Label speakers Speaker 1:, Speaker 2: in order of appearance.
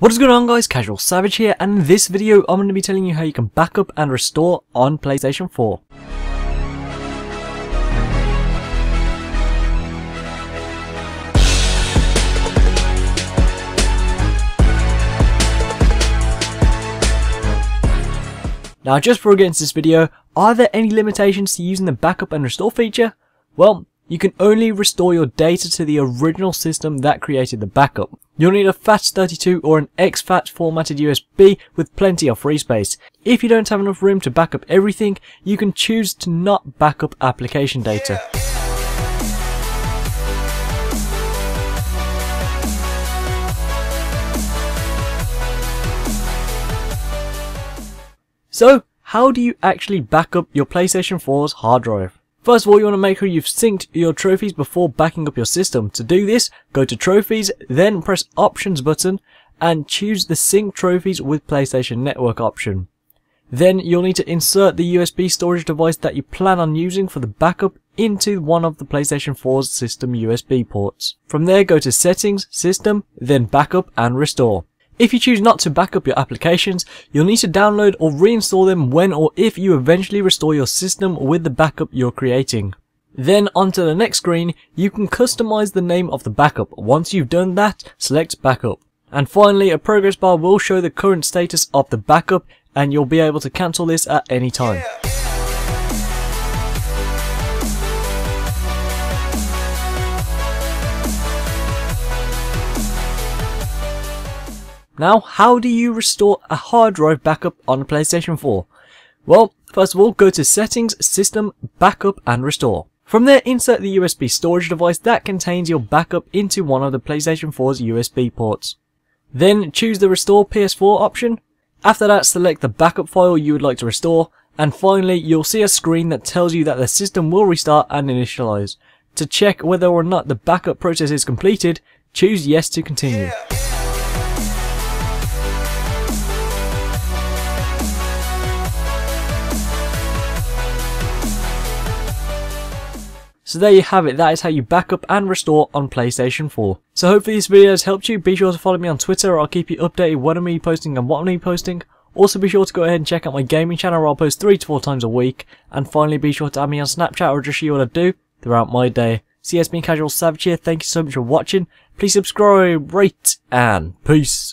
Speaker 1: What is going on guys, Casual Savage here, and in this video I'm going to be telling you how you can backup and restore on PlayStation 4. Now just before we get into this video, are there any limitations to using the backup and restore feature? Well, you can only restore your data to the original system that created the backup. You'll need a FAT32 or an exFAT formatted USB with plenty of free space. If you don't have enough room to backup everything, you can choose to not backup application data. So, how do you actually backup your PlayStation 4's hard drive? First of all, you want to make sure you've synced your trophies before backing up your system. To do this, go to trophies, then press options button and choose the sync trophies with PlayStation Network option. Then you'll need to insert the USB storage device that you plan on using for the backup into one of the PlayStation 4's system USB ports. From there go to settings, system, then backup and restore. If you choose not to backup your applications, you'll need to download or reinstall them when or if you eventually restore your system with the backup you're creating. Then onto the next screen, you can customize the name of the backup. Once you've done that, select backup. And finally, a progress bar will show the current status of the backup and you'll be able to cancel this at any time. Yeah. Now, how do you restore a hard drive backup on a PlayStation 4? Well, first of all, go to Settings, System, Backup and Restore. From there, insert the USB storage device that contains your backup into one of the PlayStation 4's USB ports. Then choose the Restore PS4 option. After that, select the backup file you would like to restore. And finally, you'll see a screen that tells you that the system will restart and initialize. To check whether or not the backup process is completed, choose Yes to continue. Yeah. So there you have it, that is how you backup and restore on PlayStation 4. So hopefully this video has helped you, be sure to follow me on Twitter I'll keep you updated when I'm posting and what I'm posting. Also be sure to go ahead and check out my gaming channel where I'll post 3 to 4 times a week. And finally be sure to add me on Snapchat or just see what I do throughout my day. See you, Casual Savage here, thank you so much for watching. Please subscribe, rate, and peace.